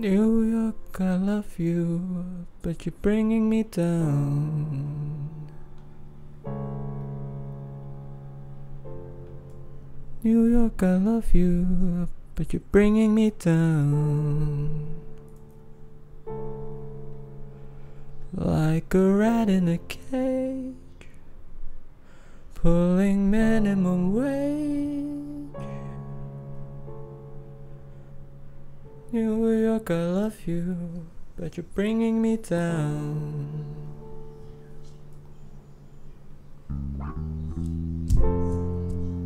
New York, I love you, but you're bringing me down. New York, I love you, but you're bringing me down. Like a rat in a cage, pulling minimum wage. York, I love you, but you're bringing me down.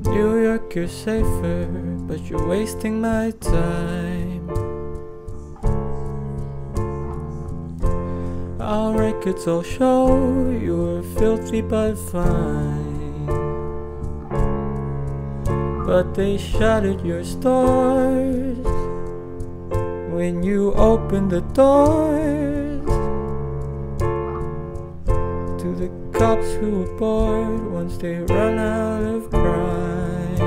New York, you're safer, but you're wasting my time. Our records all show you're filthy but fine. But they shuttered your stores when you opened the doors to the cops who were bored once they run out of crime.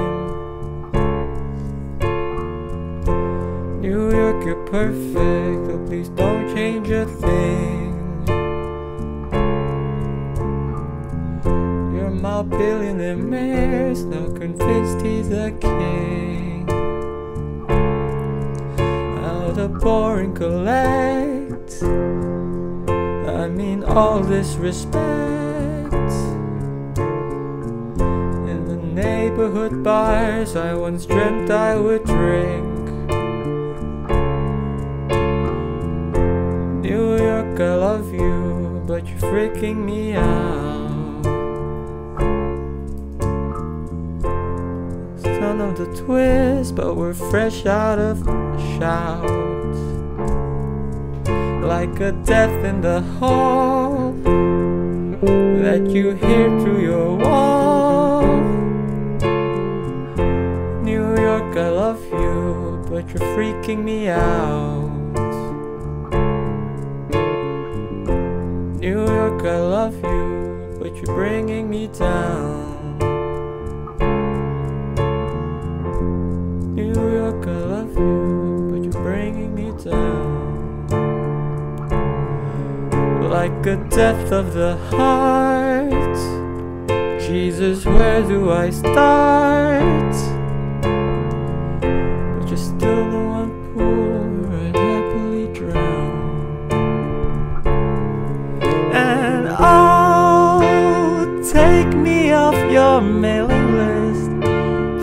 New York, you're perfect, but please don't change a thing. You're my billionaire mayor's now convinced he's a king. The poor and collect. I mean all this respect. In the neighborhood bars I once dreamt I would drink. New York, I love you, but you're freaking me out. Of the twist, but we're fresh out of shouts. Like a death in the hall that you hear through your wall. New York, I love you, but you're freaking me out. New York, I love you, but you're bringing me down. York, I love you, but you're bringing me down. Like a death of the heart. Jesus, where do I start? But you're still the one poor and happily drown. And oh, take me off your mailing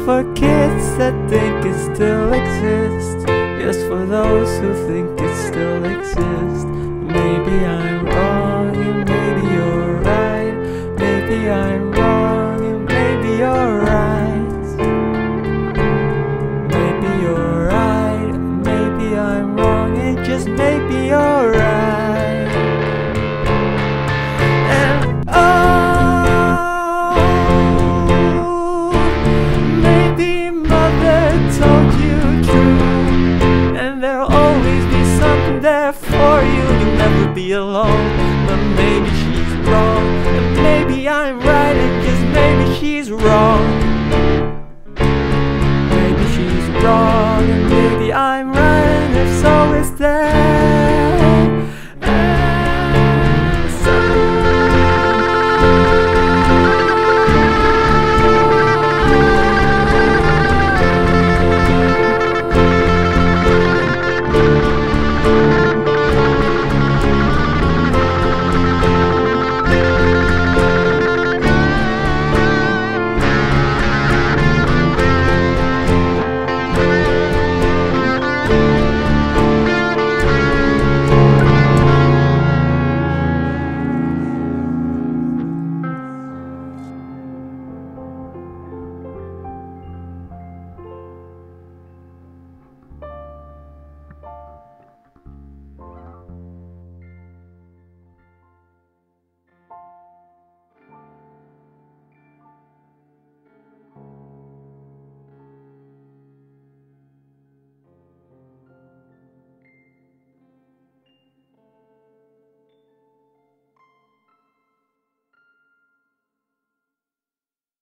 for kids that think it still exists. Yes, for those who think it still exists. Maybe I'm there for you. You'll never be alone, but maybe she's wrong, and maybe I'm right, and just maybe she's wrong.